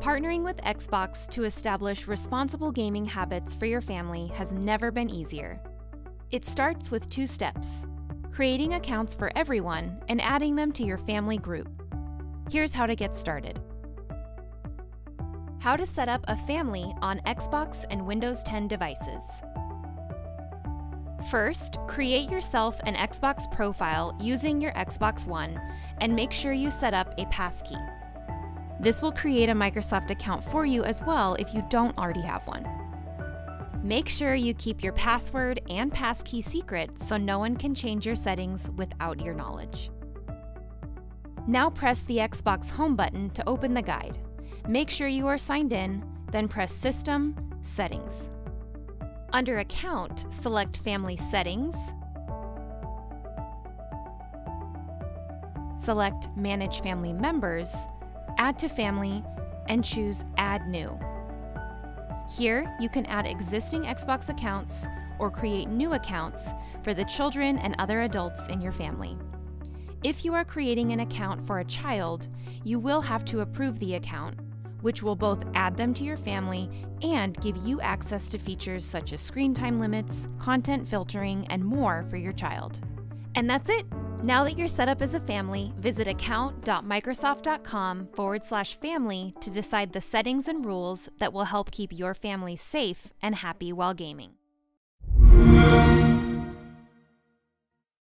Partnering with Xbox to establish responsible gaming habits for your family has never been easier. It starts with two steps creating accounts for everyone and adding them to your family group. Here's how to get started. How to set up a family on Xbox and Windows 10 devices. First, create yourself an Xbox profile using your Xbox One and make sure you set up a passkey. This will create a Microsoft account for you as well if you don't already have one. Make sure you keep your password and passkey secret so no one can change your settings without your knowledge. Now press the Xbox Home button to open the guide. Make sure you are signed in, then press System, Settings. Under Account, select Family Settings, select Manage Family Members, Add to Family, and choose Add New. Here, you can add existing Xbox accounts or create new accounts for the children and other adults in your family. If you are creating an account for a child, you will have to approve the account, which will both add them to your family and give you access to features such as screen time limits, content filtering, and more for your child. And that's it! Now that you're set up as a family, visit account.microsoft.com forward slash family to decide the settings and rules that will help keep your family safe and happy while gaming.